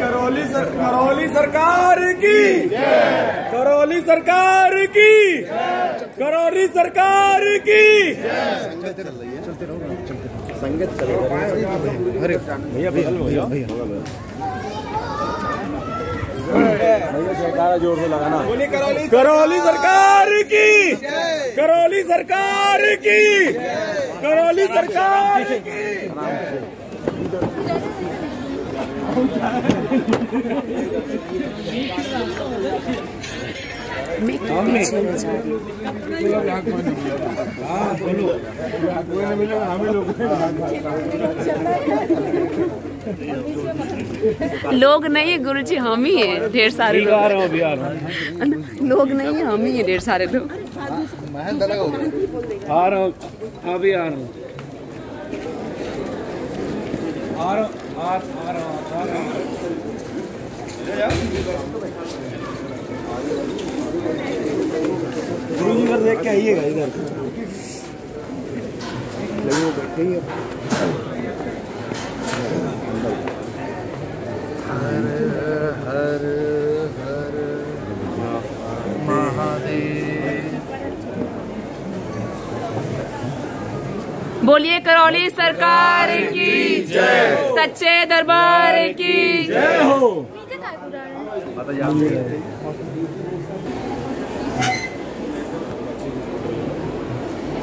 करौली करौली सरकार की करौली सरकार की करौली सरकार की संगत चले अरे भैया भैया भैया ज़ोर से लगाना करौली सरकार की। करौली सरकार की। करौली सरकार की। लोग नहीं है गुरु जी हम ही है ढेर सारे लोग। लोग नहीं है हम ही है ढेर सारे लोग। आ रहा हूँ अभी आ रहा हूँ आ रहा हूँ आ आ रहा हूँ। आ रहा हूँ गुरु जी कर देख के आइएगा इधर। बोलिए करौली सरकार की जय। सच्चे दरबार की जय। हो।